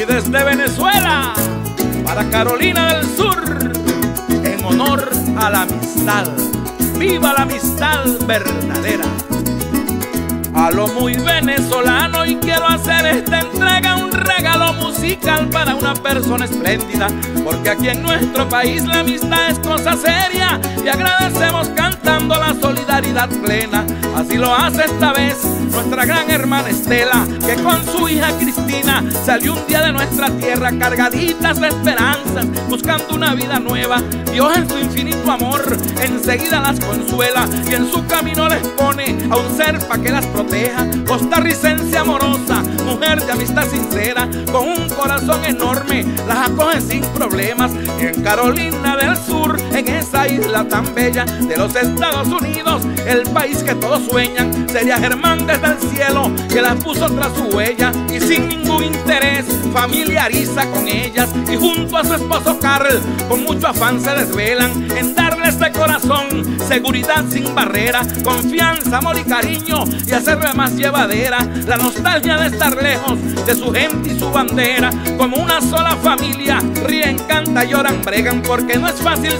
Y desde Venezuela, para Carolina del Sur, en honor a la amistad. ¡Viva la amistad verdadera! A lo muy venezolano y quiero hacer esta entrega un regalo musical para una persona espléndida, porque aquí en nuestro país la amistad es cosa seria y agradecemos cantando la solidaridad plena. Así lo hace esta vez nuestra gran hermana Estela, que con su hija Cristina salió un día de nuestra tierra cargaditas de esperanzas, buscando una vida nueva. Dios en su infinito amor enseguida las consuela y en su camino les pone a un ser para que las proteja. Costarricense amorosa, mujer de amistad sincera, con un corazón enorme, las acoge sin problemas. Y en Carolina del Sur, en esa isla tan bella de los Estados Unidos, el país que todos sueñan, sería Germán desde el cielo que las puso tras su huella y sin ningún interés familiariza con ellas. Y junto a su esposo Carl con mucho afán se desvelan en darles de corazón seguridad sin barrera, confianza, amor y cariño y hacerla más llevadera la nostalgia de estar lejos de su gente y su bandera. Como una sola familia ríen, canta, lloran, bregan porque no es fácil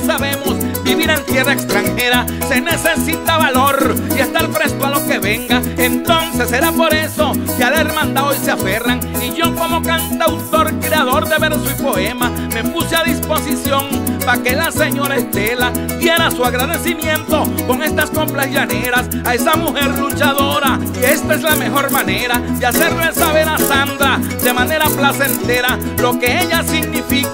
vivir en tierra extranjera se necesita valor y estar presto a lo que venga. Entonces será por eso que a la hermandad hoy se aferran. Y yo como cantautor, creador de verso y poema, me puse a disposición para que la señora Estela diera su agradecimiento con estas compras llaneras a esa mujer luchadora. Y esta es la mejor manera de hacerle saber a Sandra de manera placentera lo que ella significa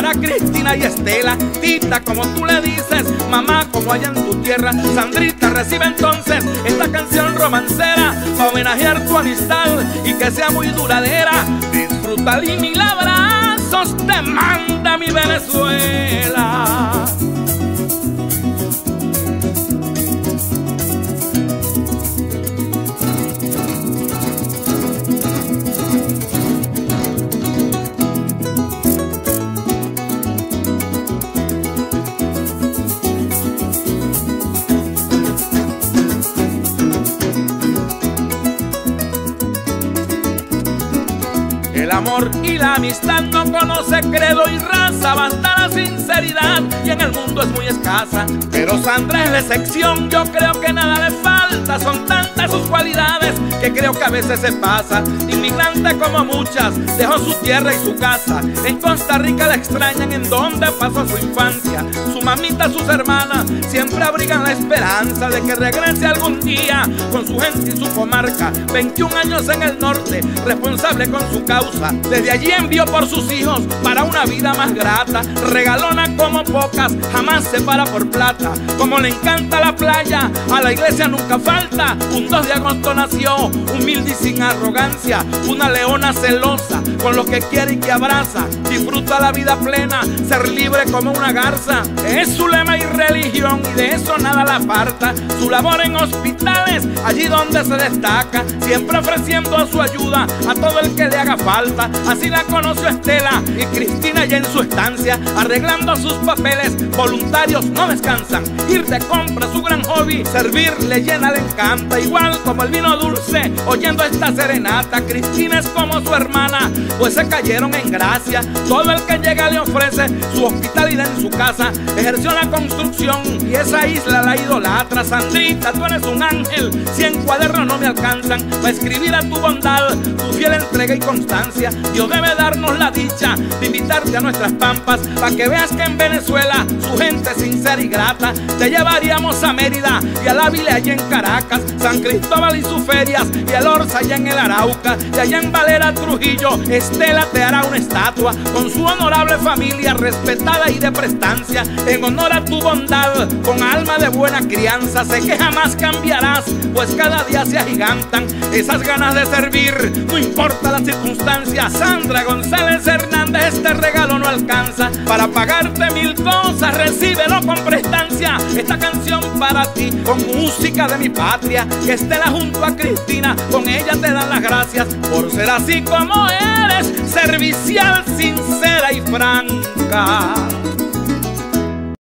para Cristina y Estela. Tita, como tú le dices, mamá, como allá en tu tierra. Sandrita, recibe entonces esta canción romancera para homenajear tu amistad y que sea muy duradera. Disfruta y mil abrazos te manda mi Venezuela. El amor y la amistad no conoce credo y raza, basta la sinceridad y en el mundo es muy escasa. Pero Sandra es la excepción, yo creo que nada le falta, son tantas sus cualidades que creo que a veces se pasa. Inmigrante como muchas, dejó su tierra y su casa. En Costa Rica la extrañan en donde pasó su infancia. Su mamita, sus hermanas, siempre abrigan la esperanza de que regrese algún día con su gente y su comarca. 21 años en el norte, responsable con su causa. Desde allí envió por sus hijos para una vida más grata. Regalona como pocas, jamás se para por plata. Como le encanta la playa, a la iglesia nunca falta. Un 2 de agosto nació, humilde y sin arrogancia. Una leona celosa, con lo que quiere y que abraza. Disfruta la vida plena, ser libre como una garza. Es su lema y religión y de eso nada la aparta. Su labor en hospitales, allí donde se destaca. Siempre ofreciendo su ayuda a todo el que le haga falta. Así la conoció Estela y Cristina ya en su estancia, arreglando sus papeles. Voluntarios no descansan. Ir de compra su gran hobby, servir le llena, le encanta. Igual como el vino dulce, oyendo esta serenata. Cristina es como su hermana, pues se cayeron en gracia. Todo el que llega le ofrece su hospitalidad en su casa. Ejerció la construcción y esa isla la idolatra. Sandrita, tú eres un ángel. Cuadernos no me alcanzan para escribir a tu bondad, tu fiel entrega y constancia. Dios debe darnos la dicha de invitarte a nuestras pampas para que veas que en Venezuela su gente sincera y grata te llevaríamos a Mérida y al Ávila allá en Caracas, San Cristóbal y sus ferias y el Orza allá en el Arauca y allá en Valera Trujillo Estela te hará una estatua con su honorable familia respetada y de prestancia en honor a tu bondad con alma de buena crianza sé que jamás cambiarás pues cada día se esas ganas de servir. No importa la circunstancia Sandra González Hernández este regalo no alcanza. Para pagarte mil cosas recíbelo con prestancia. Esta canción para ti con música de mi patria. Que Estela junto a Cristina con ella te dan las gracias. Por ser así como eres servicial sincera y franca